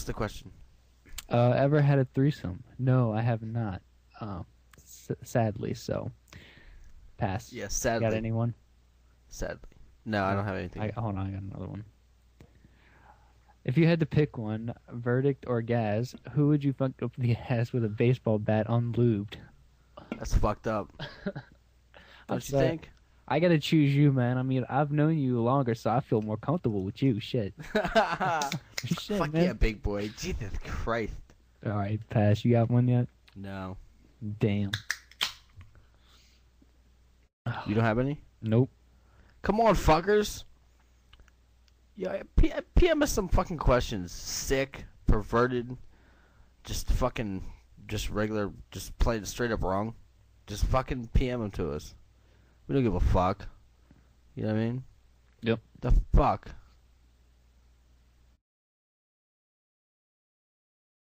What's the question? Uh, ever had a threesome? No, I have not. Uh, s- sadly, so. Pass. Yes, sadly. Got anyone? Sadly. No, I don't have anything. I, hold on, I got another one. If you had to pick one, Verdikt or gas, who would you fuck up the ass with a baseball bat unlubed? That's fucked up. Don't you think? I gotta choose you, man. I mean, I've known you longer, so I feel more comfortable with you. Shit. Shit, Fuck man. yeah, big boy. Jesus Christ. All right, pass. You got one yet? No. Damn. You don't have any? Nope. Come on, fuckers. Yeah, P- PM us some fucking questions. Sick, perverted, just fucking, just regular, just playing straight up wrong. Just fucking PM them to us. We don't give a fuck. You know what I mean? Yep. The fuck.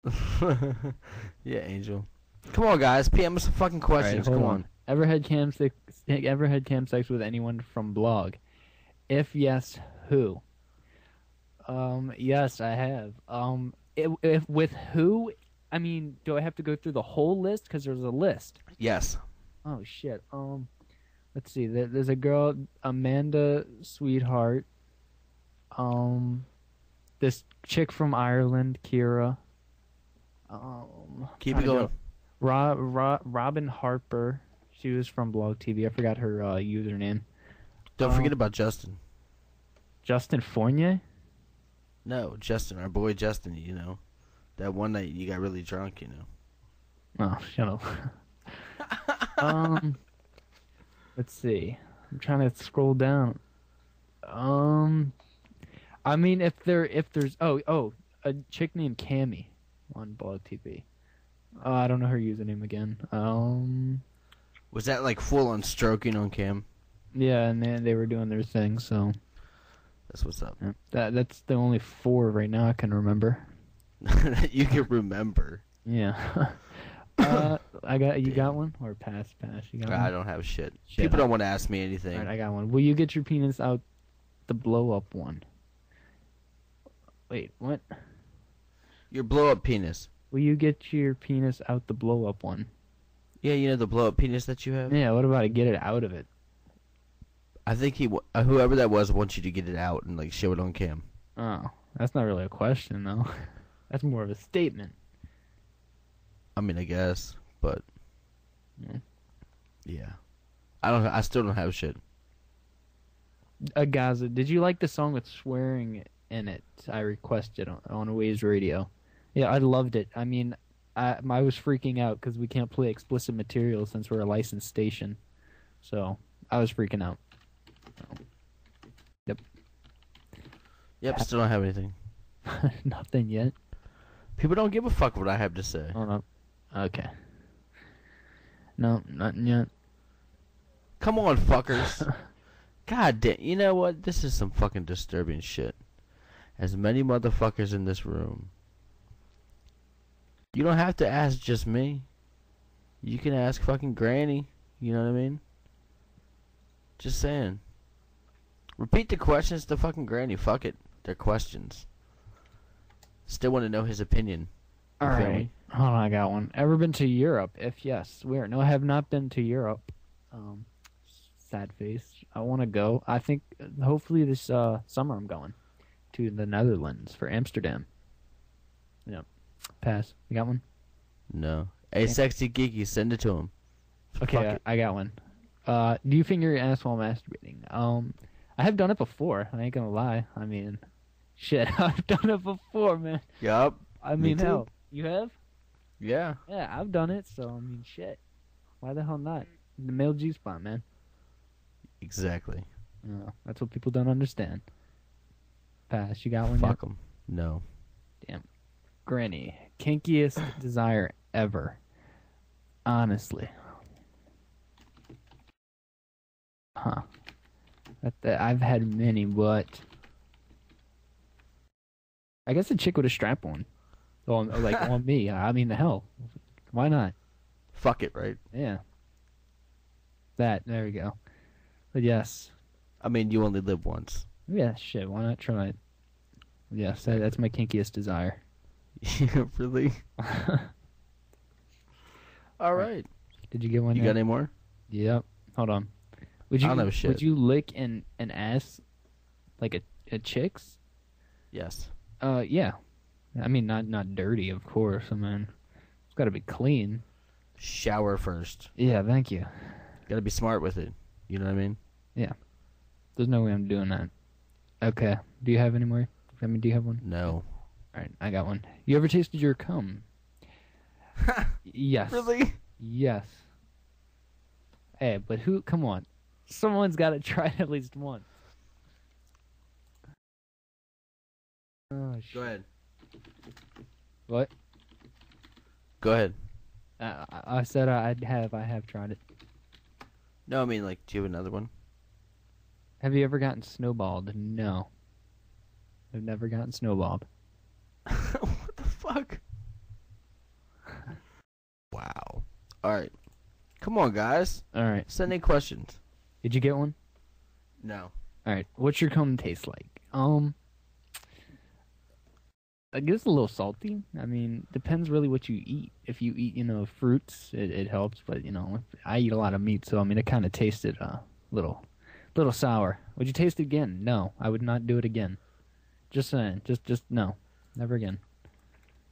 yeah, Angel. Come on, guys. PM us some fucking questions. hold Come on. on. Ever had cam sex? Ever had cam sex with anyone from blog? If yes, who? Um, yes, I have. Um, if, if with who? I mean, do I have to go through the whole list? Because there's a list. Yes. Oh shit. Um, let's see. There's a girl, Amanda Sweetheart. Um, this chick from Ireland, Kira. Um, Keep it going. go- Ro- Ro- Robin Harper. She was from Blog TV. I forgot her uh, username. Don't Um, forget about Justin. Justin Fournier. No, Justin, our boy Justin, you know. That one night you got really drunk, you know. Oh, shut up. um, let's see. I'm trying to scroll down. Um, I mean, if there, if there's, oh, oh, a chick named Cammy on Blog TV. Uh, I don't know her username again. Um, Was that like full on stroking on cam? yeah, and then they were doing their thing. So That's what's up. yeah, that that's the only four right now I can remember. you can remember. Yeah. uh, I got you. Got one or pass? Pass. You got one. I don't have shit. Shit, People don't want to ask me anything. Alright, I got one. Will you get your penis out the blow up one? Wait, what? Your blow up penis. Will you get your penis out the blow up one? Yeah, you know the blow up penis that you have. Yeah, what about to get it out of it? I think he, uh, whoever that was, wants you to get it out and like show it on cam. Oh, that's not really a question though. that's more of a statement. I mean, I guess, but Yeah. yeah, I don't. I still don't have shit. Uh, Gaza, did you like the song with swearing in it? I requested on, on Waves Radio. Yeah, I loved it. I mean, I I was freaking out because we can't play explicit material since we're a licensed station. So I was freaking out. Yep, Yep. still don't have anything. Nothing yet. People don't give a fuck what I have to say. Oh no. Okay. No, nothing yet. Come on, fuckers. God damn. You know what? This is some fucking disturbing shit. As many motherfuckers in this room. You don't have to ask just me. You can ask fucking Granny. You know what I mean? Just saying. Repeat the questions to fucking Granny. Fuck it. They're questions. Still want to know his opinion. You All feel right. me? Hold on, I got one. Ever been to Europe? If yes, where? No, I have not been to Europe. Um, sad face. I want to go. I think hopefully this uh, summer I'm going to the Netherlands for Amsterdam. Yep. Pass. You got one? No. Hey, Okay. sexy geeky, send it to him. Okay, I. I got one. Uh, do you finger your ass while masturbating? Um, I have done it before. I ain't gonna lie. I mean, shit, I've done it before, man. Yup. I Me mean, too. hell, you have? Yeah. Yeah, I've done it. So I mean, shit. Why the hell not? The male G spot, man. Exactly. Yeah, that's what people don't understand. Pass. You got one? Fuck him. No. Damn. Granny, kinkiest desire ever. Honestly. Huh. That, that I've had many, but I guess a chick with a strap on, on like on me. I mean, the hell, why not? Fuck it, right? Yeah. That there we go. But yes, I mean, you only live once. yeah, shit. Why not try it? Yes, that, that's my kinkiest desire. Yeah, really? All right. Did you get one? You got any more? Yep. Hold on. Would you? I don't know shit. would you lick an an ass like a a chick's? Yes. Uh, yeah. I mean, not not dirty, of course. I mean, it's got to be clean. Shower first. Yeah. Thank you. Got to be smart with it. You know what I mean? Yeah. There's no way I'm doing that. Okay. Do you have any more? I mean, do you have one? No. All right, I got one. You ever tasted your cum? yes. really? Yes. Hey, but who? Come on. Someone's got to try it at least once. Oh. Go ahead. What? Go ahead. Uh, I said I'd have. I have tried it. No, I mean like, do you have another one? Have you ever gotten snowballed? No. I've never gotten snowballed. what the fuck? wow. All right. Come on, guys. All right. Send any questions. Did you get one? No. All right. What's your cum taste like? Um, I guess a little salty. I mean, depends really what you eat. If you eat, you know, fruits, it, it helps. But you know, I eat a lot of meat, so I mean, it kind of tasted a uh, little, little sour. Would you taste it again? No, I would not do it again. Just saying. Just, just no, never again.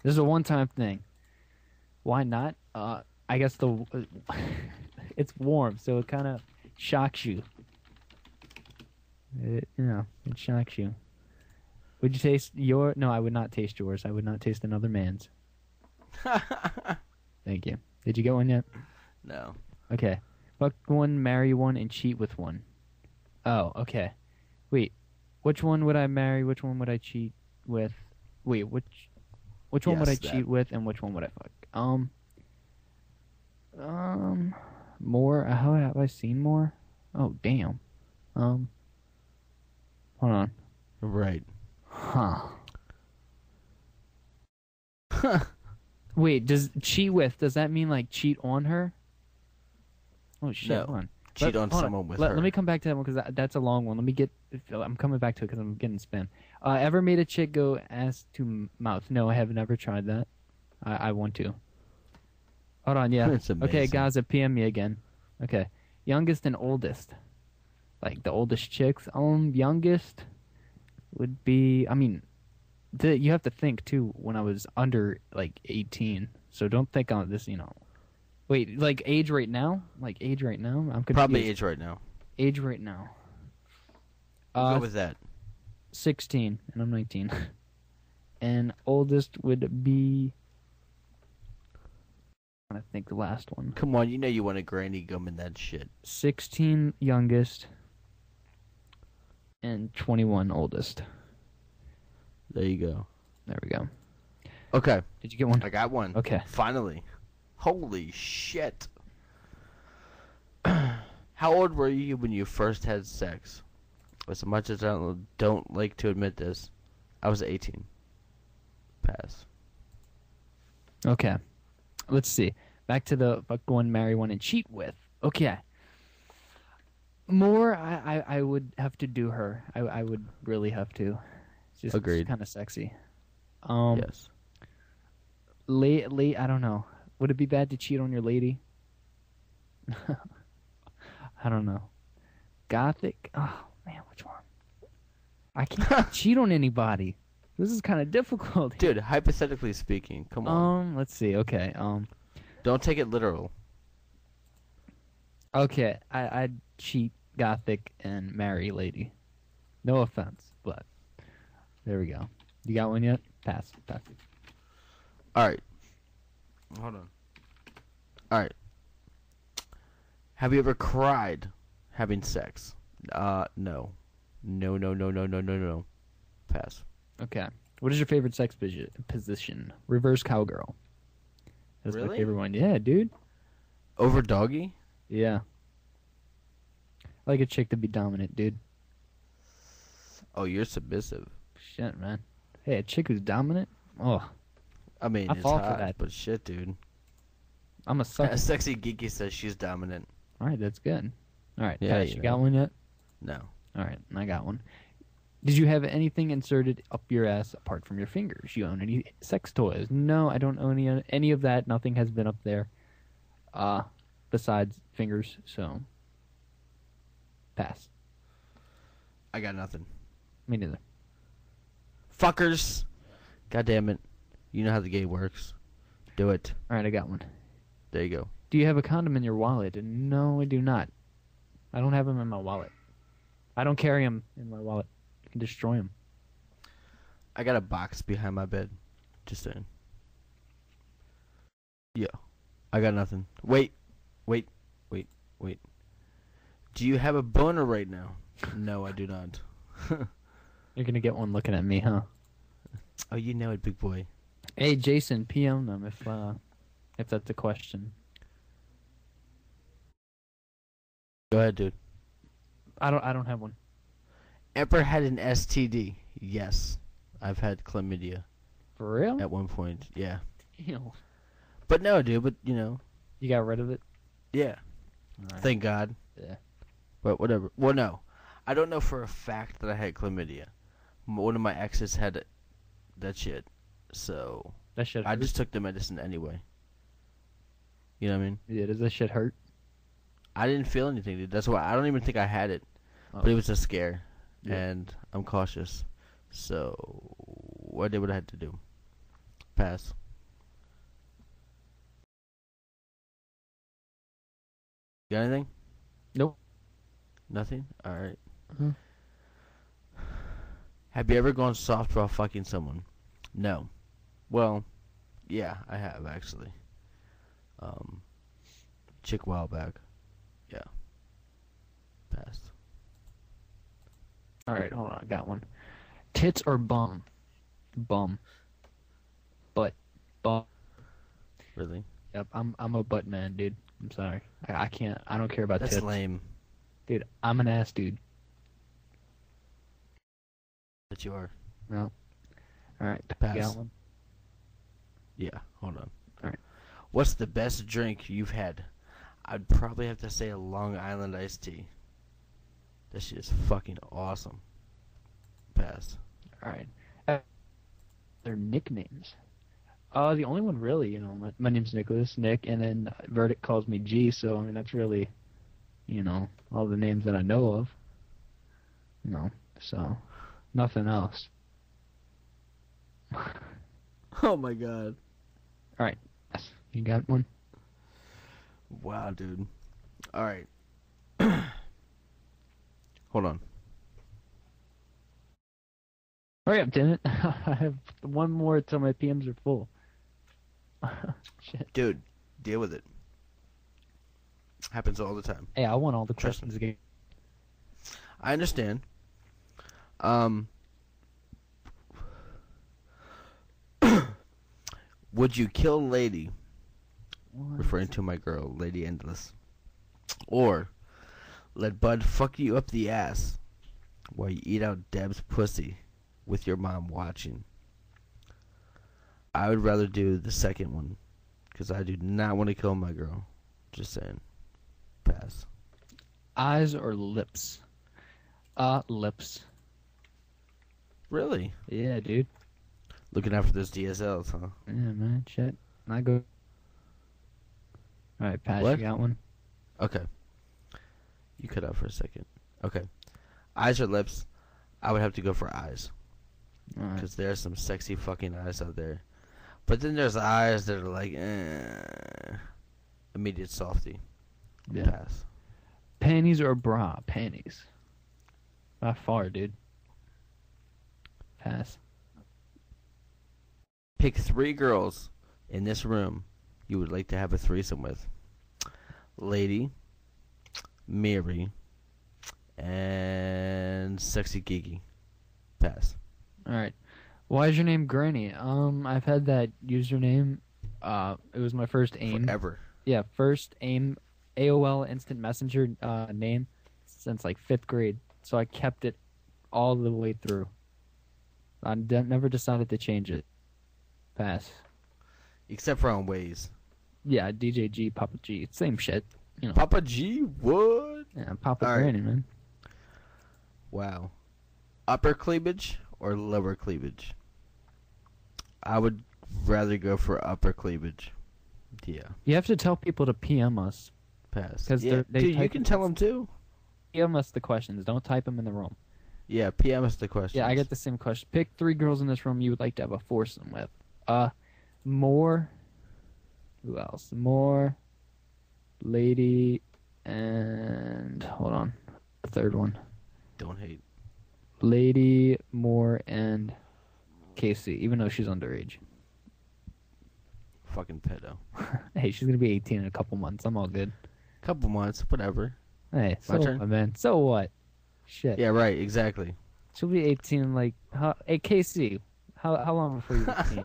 This is a one-time thing. Why not? Uh, I guess the it's warm, so it kind of shocks you. It, you know, it shocks you. Would you taste your? No, I would not taste yours. I would not taste another man's. Thank you. Did you get one yet? no. Okay. Fuck one, marry one, and cheat with one. Oh, okay. Wait, which one would I marry? Which one would I cheat with? Wait, which which one would I that. cheat with, and which one would I fuck? Um, um, more. uh, How have I seen more? Oh, damn. Um, hold on. Right. Huh. Huh. Wait, does cheat with? Does that mean like cheat on her? Oh shit! No. Hold on. Cheat Let- on someone with let, her. Let me come back to that one because that, that's a long one. Let me get. I'm coming back to it because I'm getting spin. Uh, ever made a chick go ass to mouth? No, I have never tried that. I, I want to. Hold on, yeah. Okay, guys, PM me again. Okay, youngest and oldest. Like the oldest chicks. Um, youngest would be. I mean, the, you have to think too. When I was under like 18, so don't think on this. You know. Wait, like age right now? Like age right now? I'm confused. Probably age right now. age right now. Uh, with that. 16, and I'm 19. and oldest would be. I think the last one. Come on, you know you want a granny gum in that shit. 16 youngest, and 21 oldest. There you go. There we go. Okay, Did you get one? I got one. Okay. Finally. Holy shit. How old were you when you first had sex? As much as I don't, don't like to admit this, I was 18. Pass. Okay. Let's see. Back to the fuck one, marry one, and cheat with. Okay. More, I, I, I would have to do her. I, I would really have to. It's just Agreed. kind of sexy. Um, yes. late, late. I don't know. Would it be bad to cheat on your lady? I don't know. Gothic. Oh man, which one? I can't cheat on anybody. This is kind of difficult. Dude, hypothetically speaking, come on. Um, let's see. Okay. Um. don't take it literal. Okay, I, I'd cheat Gothic and marry Lady. No offense, but there we go. You got one yet? Pass. Pass. Alright. Hold on. Alright. Have you ever cried having sex? Uh, no. No, no, no, no, no, no, no. Pass. Okay. What is your favorite sex position? Reverse cowgirl. That's my Really? favorite one. Yeah, dude. Over doggy? Yeah. I like a chick to be dominant, dude. Oh, you're submissive. Shit, man. Hey, a chick who's dominant? Oh, I mean, I it's fall for hot, that. but shit, dude. I'm a sucker. A sexy geeky says she's dominant. All right, that's good. All right, Yeah, Pat, you you know. got one yet? No. All right, I got one. Did you have anything inserted up your ass apart from your fingers? You own any sex toys? No, I don't own any any of that. Nothing has been up there, uh, besides fingers. So, pass. I got nothing. Me neither. Fuckers. God damn it. You know how the game works. Do it. All right, I got one. There you go. Do you have a condom in your wallet? No, I do not. I don't have them in my wallet. I don't carry them in my wallet. I can destroy them. I got a box behind my bed. Just saying. Yeah. I got nothing. Wait. Wait. Wait. Wait. Do you have a boner right now? No, I do not. You're gonna get one looking at me, huh? oh, you know it, big boy. Hey, Jason, PM them if uh, if that's the question. Go ahead, dude. I don't. I don't have one. Ever had an STD? Yes. I've had chlamydia For real? at one point. Yeah. Ew. But no, dude. But you know. You got rid of it? Yeah. Alright. Thank God. Yeah. But whatever. Well, no. I don't know for a fact that I had chlamydia. One of my exes had it- that shit. So That shit. I just took the medicine anyway. You know what I mean? Yeah. Does that shit hurt? I didn't feel anything, dude. That's why I don't even think I had it. Oh. But it was a scare. Yeah. And I'm cautious. So I did what I had to do. Pass. Got anything? Nope. Nothing? Alright. Mhm. Have you ever gone soft while fucking someone? No. Well, yeah, I have actually. Um, chick while back. Yeah. Passed. All right, hold on. I got one. Tits or bum? Bum. Butt. Bum. Really? Yep. I'm I'm a butt man, dude. I'm sorry. I, I can't. I don't care about That's tits, lame. Dude. I'm an ass dude. That you are. No. All right. Pass. one. Yeah, hold on. Alright. What's the best drink you've had? I'd probably have to say a Long Island iced tea. That shit is fucking awesome. Pass. All right. Uh, their nicknames. Uh, the only one really, you know, my, my name's Nicholas, Nick, and then Verdikt calls me G. So I mean, that's really, you know, all the names that I know of. You know, so nothing else. Oh my god. All right. You got one? Wow, dude. Alright. hold on. Hurry up, it! I have one more till my PMs are full. Shit. Dude, deal with it. Happens all the time. Hey, I want all the Trust questions again. I understand. Um, would you kill lady, referring to my girl, Lady Endless, or let Bud fuck you up the ass while you eat out Deb's pussy with your mom watching? I would rather do the second one, because I do not want to kill my girl. Just saying. Pass. Eyes or lips? Uh, lips. Really? Yeah, dude. Looking out for those DSLs, huh? Yeah, man. Shit. I go. All right, Pat, What? you got one? Okay. You cut out for a second. Okay. Eyes or lips? I would have to go for eyes. All right. Because there's some sexy fucking eyes out there. But then there's eyes that are like, eh. Immediate softy. Pass. Panties or bra? Panties. By far, dude. Pass. Pick three girls in this room you would like to have a threesome with. Lady, Mary, and Sexy Gigi. Pass. All right. Why is your name Granny? Um, I've had that username. Uh, it was my first aim. Forever. Yeah, first aim AOL Instant Messenger uh, name since like fifth grade. So I kept it all the way through. I never decided to change it. Pass. Except for on ways. Yeah, DJ G, Papa G, same shit. You know. Papa G, what? Yeah, Papa All right. Granny, man. Wow. upper cleavage or lower cleavage? I would rather go for upper cleavage. Yeah, You have to tell people to PM us. Pass. 'Cause yeah, they're- dude, you can tell them too. PM us the questions. Don't type them in the room. Yeah, PM us the question. Yeah, I get the same question. Pick three girls in this room you would like to have a foursome with. Uh, more. Who else? More. Lady, and hold on, the third one. Don't hate. Lady, Moore, and Casey. Even though she's underage. Fucking pedo. hey, she's gonna be 18 in a couple months. I'm all good. Couple months, whatever. Hey, My so turn? what, man? So what? Shit. Yeah, right. Exactly. She'll be 18 in like how? Hey, Casey. How how long before you're 18?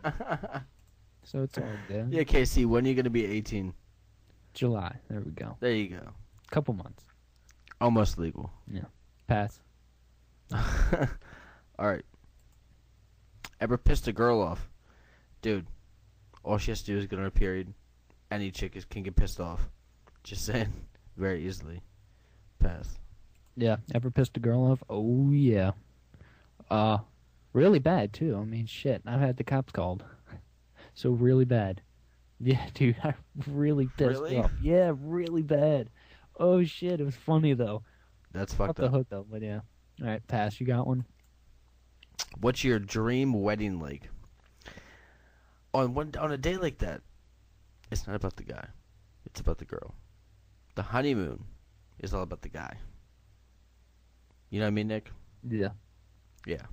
so it's all good. yeah, Casey. When are you gonna be 18? July. There we go. There you go. Couple months. Almost legal. Yeah. Pass. All right. Ever pissed a girl off, dude? All she has to do is get on her period. Any chick is, can get pissed off. Just saying, very easily. Pass. Yeah. Ever pissed a girl off? Oh yeah. Uh, really bad too. I mean, shit. I've had the cops called. So really bad. Yeah, dude. I really pissed Really? off. Yeah, really bad. Oh shit. It was funny though. That's Off up. the hook though. But yeah. All right, pass. You got one. What's your dream wedding like? On one on a day like that, it's not about the guy. It's about the girl. The honeymoon is all about the guy. You know what I mean, Nick? Yeah. Yeah.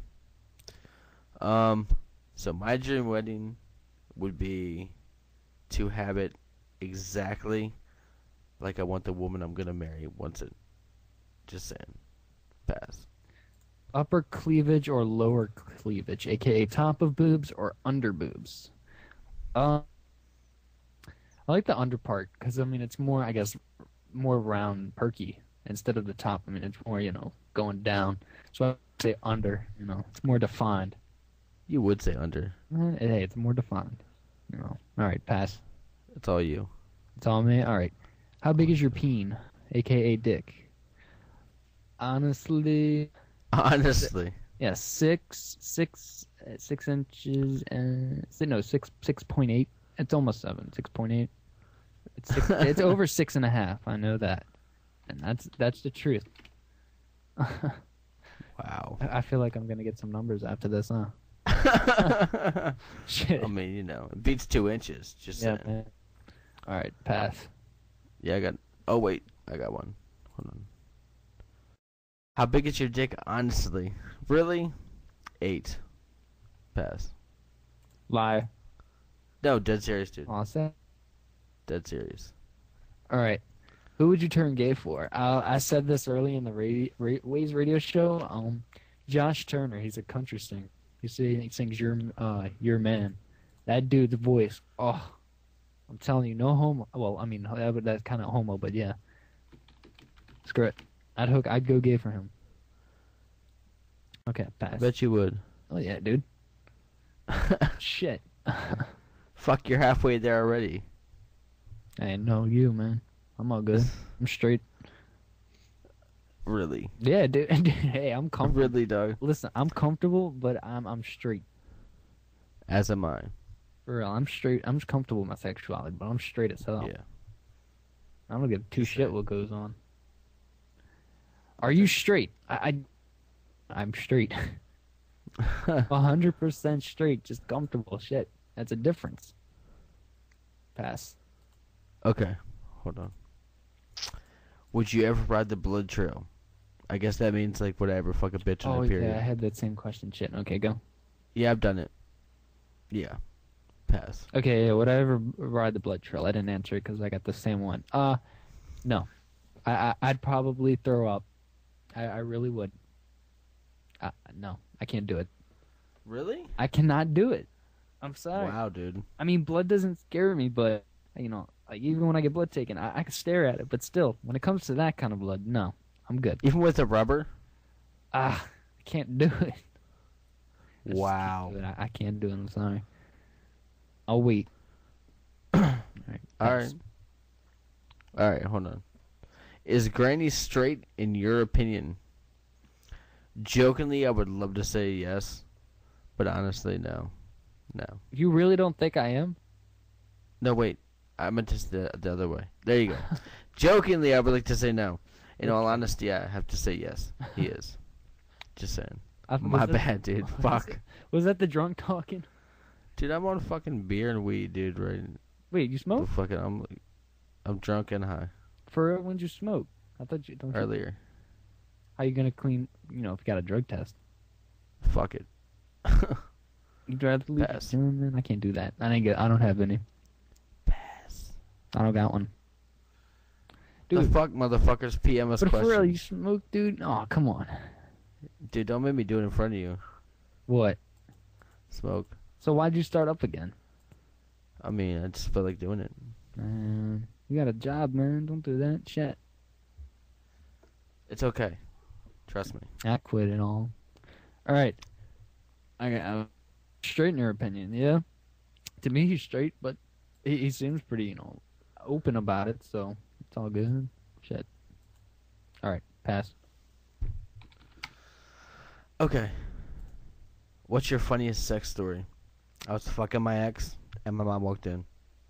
Um, so my dream wedding would be to have it exactly like I want the woman I'm gonna marry wants it. Just saying. Pass. Upper cleavage or lower cleavage, aka top of boobs or under boobs. Uh, I like the under part because I mean it's more, I guess, more round, perky instead of the top. I mean it's more, you know, going down. So I would say under. You know, it's more defined. You would say under. Eh, Hey, it's more defined. You know. All right, pass. It's all you. It's all me. All right. How big is your peen, aka dick? Honestly, Honestly. Yeah, six, six, six inches, and no, six, six point eight. It's almost seven. Six point eight. It's six, it's over six and a half. I know that, and that's that's the truth. I Wow. I feel like I'm gonna get some numbers after this, huh? Shit. I mean, you know, it beats two inches. Just yeah, saying. man. All right, pass. Yeah, I got. Oh wait, I got one. Hold on. How big is your dick? Honestly, really? Eight. Pass. Lie. No, dead serious, dude. Awesome. Dead serious. All right. Who would you turn gay for? Uh, I said this early in the radio, ra- Ways radio show. Um, Josh Turner. He's a country singer. He, sings "Your uh, Your Man." That dude's voice. Oh, I'm telling you, no homo. Well, I mean, that, that's kind of homo, but yeah. Screw it. I'd hook. I'd go gay for him. Okay, I pass. bet you would. Oh yeah, dude. Shit. Fuck, you're halfway there already. I know you, man. I'm all good. I'm straight. Really? Yeah, dude. hey, I'm comfortable. Really, dog. Listen, I'm comfortable, but I'm I'm straight. As am I. For real, I'm straight. I'm just comfortable with my sexuality, but I'm straight as hell. Yeah. I don't give two shit what goes on. Are you straight? I, I I'm straight. Hundred percent straight, just comfortable. Shit, that's a difference. Pass. Okay. Hold on. Would you ever ride the blood trail? I guess that means like would I ever fuck a bitch on Oh a period? yeah, I had that same question. Shit. Okay, go. Yeah, I've done it. Yeah. Pass. Okay, yeah, would I ever ride the blood trail? I didn't answer it because I got the same one. Uh, no. I, I I'd probably throw up. I I really would. Uh, no, I can't do it. Really? I cannot do it. I'm sorry. Wow, dude. I mean, blood doesn't scare me, but you know, like even when I get blood taken, I, I can stare at it. But still, when it comes to that kind of blood, no, I'm good. Even with a rubber? Ah, I can't do it. I just can't Wow. do it. I, I can't do it. I'm sorry. I'll wait. All right. All right. All right. hold on. Is Granny straight in your opinion? Jokingly, I would love to say yes, but honestly, no, no, You really don't think I am? no. Wait, I meant to say the the other way. There you go. Jokingly, I would like to say no. In all honesty, I have to say yes. He is. Just saying. I- My that- bad, dude. was Fuck. it- Was that the drunk talking? Dude, I'm on fucking beer and weed, dude. Right? Wait, you smoke? fucking, I'm, I'm drunk and high. For real? When'd you smoke? I thought you don't. You, Earlier. how you gonna clean? You know, if you got a drug test, Fuck it. you'd rather leave Pass. it doing, man. I can't do that. I didn't get. I don't have any. I don't got one. The Dude, fuck, motherfuckers. PM us but for real, you smoke, dude? Oh, come on. Dude, don't make me do it in front of you. What? Smoke. So why'd you start up again? I mean, I just feel like doing it. Man, you got a job, man. Don't do that shit. It's okay. Trust me. I quit it all. All right. Okay, uh, straight in your opinion, yeah. To me, he's straight, but he, he seems pretty, you know, open about it. So it's all good. Shit. All right, pass. Okay. What's your funniest sex story? I was fucking my ex, and my mom walked in.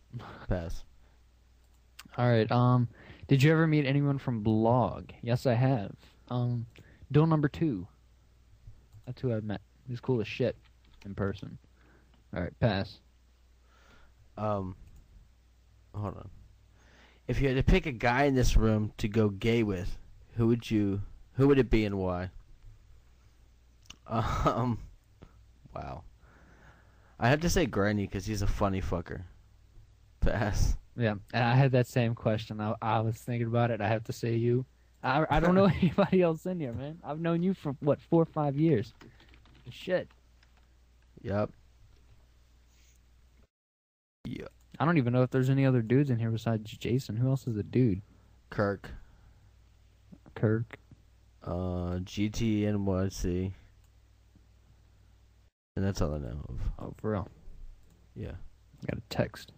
Pass. All right. Um, did you ever meet anyone from Blog? Yes, I have. Um, Bill number two. That's who I've met. He's cool as shit in person. All right, pass. Um. Hold on. If you had to pick a guy in this room to go gay with, who would you? Who would it be and why? Um. Wow. I have to say Granny because he's a funny fucker. Pass. Yeah, and I had that same question. I, I was thinking about it. I have to say you. I, I don't know anybody else in here, man. I've known you for what four or five years. Shit, Yep. Yeah. I don't even know if there's any other dudes in here besides Jason. Who else is a dude? Kirk. Kirk. Uh, GTNYC. And that's all I know of. Oh, for real. Yeah. Got a text.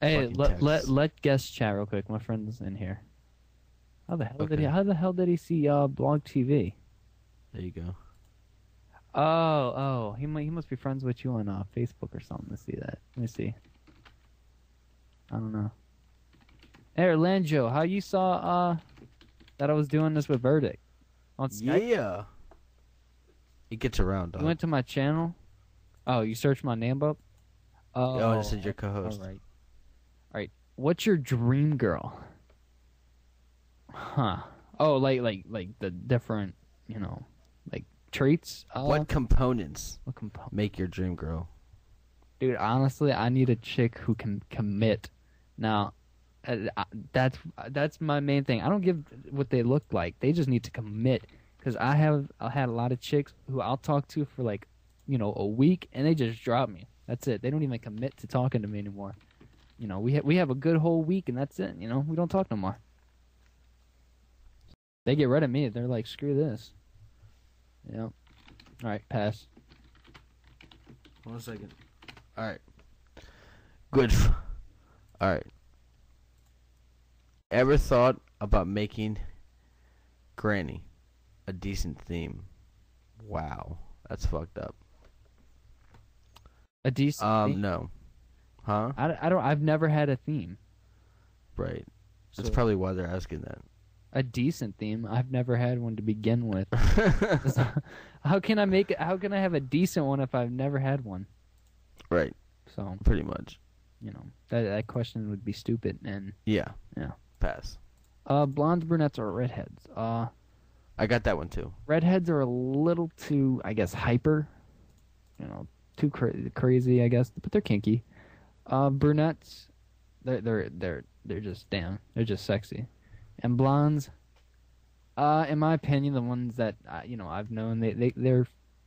Hey, let let let guest chat real quick. My friend's in here. How the hell did he? How the hell did he see uh Blog TV? There you go. Oh, oh, he might he must be friends with you on uh, Facebook or something to see that. Let me see. I don't know. Hey, Orlando, how you saw uh that I was doing this with Verdikt on Skype? Yeah. He gets around, You went to my channel. Oh, you searched my name up. Oh, Oh, this is your co-host. All right. All right. What's your dream girl? Huh. Oh, like like like the different, you know, traits. Uh, what components what compo- make your dream girl? Dude, honestly, I need a chick who can commit. Now, uh, that's that's my main thing. I don't give what they look like. They just need to commit. Cause I have I had a lot of chicks who I'll talk to for like, you know, a week, and they just drop me. That's it. They don't even commit to talking to me anymore. You know, we ha- we have a good whole week, and that's it. You know, we don't talk no more. They get rid of me. They're like, screw this. Yeah. All right, pass. One second. All right. Good. All right. Ever thought about making Granny a decent theme? Wow, that's fucked up. A decent. Um, theme? no. Huh? I, I don't. I've never had a theme. Right. That's So- probably why they're asking a decent theme. I've never had one to begin with. that. how can I make it? How can I have a decent one if I've never had one? right. So Pretty much. you know that that question would be stupid. And Yeah. Yeah. Pass. uh, blondes, brunettes, or redheads? Uh, I got that one too. redheads are a little too, I guess, hyper. You know, too cra- crazy, I guess, but they're kinky. Uh, brunettes, they're they're they're they're just damn, they're just sexy. And blondes, uh, in my opinion, the ones that uh, you know I've known, they they they're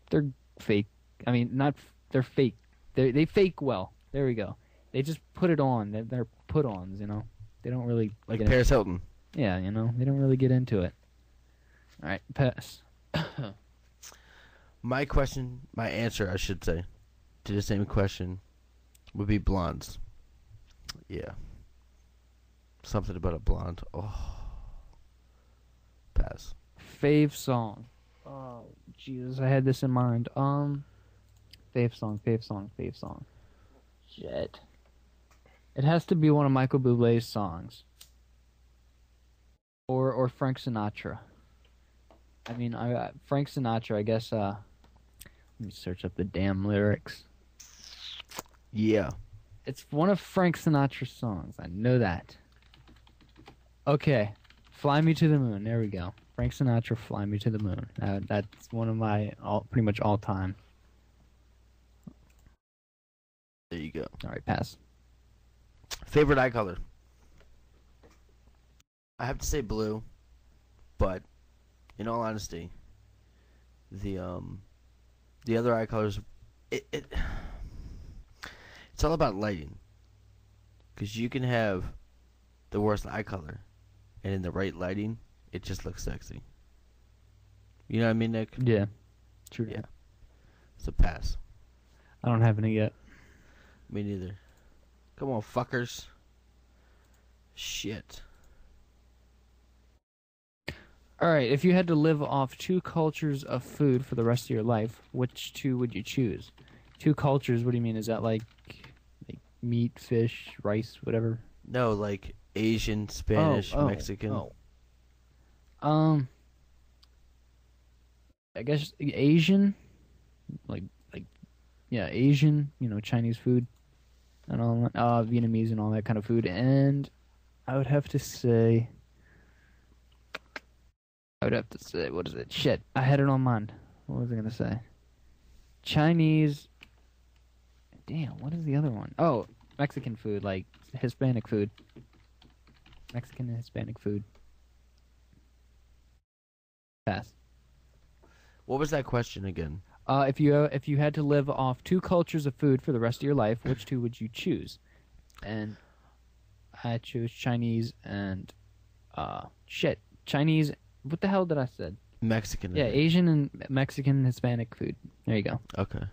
they're fake. I mean, not they're fake. They they fake well. There we go. They just put it on. They're, they're put-ons. You know, they don't really Like Paris Hilton. yeah, you know, they don't really get into it. All right, pass. My question, my answer, I should say, to the same question would be blondes. Yeah. Something about a blonde. Oh. Pass. Fave song. Oh, Jesus, I had this in mind. Um, fave song, fave song, fave song. Shit. It has to be one of Michael Bublé's songs. Or or Frank Sinatra. I mean, I, Frank Sinatra. I guess. Uh, let me search up the damn lyrics. Yeah. It's one of Frank Sinatra's songs. I know that. Okay, "Fly Me to the Moon." There we go. Frank Sinatra, "Fly Me to the Moon." Uh, that's one of my all, pretty much all time. There you go. All right, pass. Favorite eye color? I have to say blue, but in all honesty, the um, the other eye colors, it, it it's all about lighting. Cause you can have the worst eye color, and in the right lighting, it just looks sexy. You know what I mean, Nick? Yeah, true. Yeah. It's a pass. I don't have any yet. Me neither. Come on, fuckers. Shit. All right, if you had to live off two cultures of food for the rest of your life, which two would you choose? Two cultures. What do you mean? Is that like, like meat, fish, rice, whatever? No, like Asian, Spanish, Oh, oh, Mexican. oh. Um, I guess Asian, like like yeah, Asian. You know, Chinese food and all that, uh, Vietnamese and all that kind of food. And I would have to say, I would have to say, what is it? Shit, I had it on mine. What was I gonna say? Chinese. Damn, what is the other one? Oh, Mexican food, like Hispanic food. Mexican and Hispanic food. Pass. What was that question again? Uh, if you if you had to live off two cultures of food for the rest of your life, which two would you choose? And I chose Chinese and uh shit Chinese. What the hell did I said? Mexican. Yeah. Asian and Mexican and Hispanic food. There you go. Okay.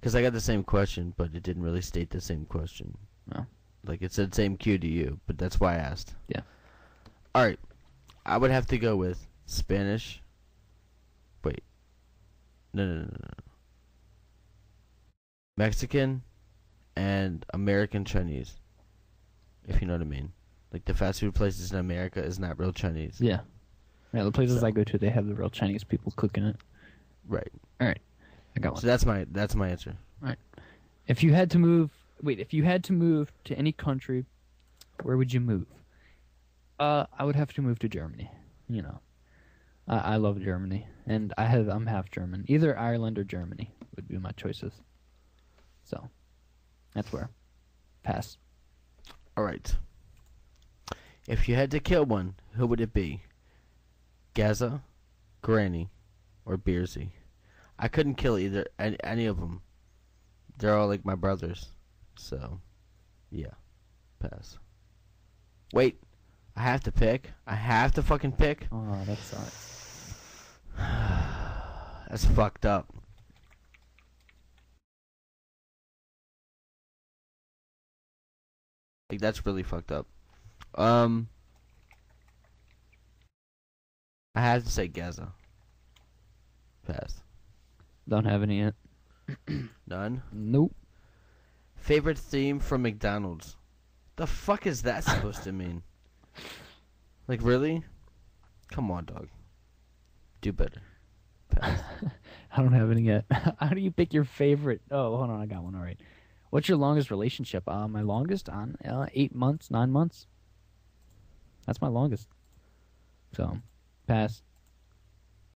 Because I got the same question, but it didn't really state the same question. Oh. Like it said same Q to you, but that's why I asked. Yeah. All right. I would have to go with Spanish. Wait. No, no, no, no. Mexican and American Chinese. If you know what I mean. Like the fast food places in America is not real Chinese. Yeah. Yeah, the places So- I go to, they have the real Chinese people cooking it. Right. All right. I got one. So that's my that's my answer. If you had to move, wait, if you had to move to any country, where would you move? Uh, I would have to move to Germany. You know, I, I love Germany, and I have I'm half German. Either Ireland or Germany would be my choices. So, that's where. Pass. All right. If you had to kill one, who would it be? Gaza, Granny, or Beersy? I couldn't kill either any, any of them. They're all like my brothers. So, yeah. Pass. Wait. I have to pick. I have to fucking pick. Oh, that sucks. That's fucked up. Like that's really fucked up. Um I have to say Gaza. Pass. Don't have any yet. None. Nope. Favorite theme from McDonald's. The fuck is that supposed to mean? Like really? Come on, dog. Do better. I don't have any yet. How do you pick your favorite? Oh, hold on, I got one. All right. What's your longest relationship? Uh, my longest on uh, eight months, nine months. That's my longest. So, pass.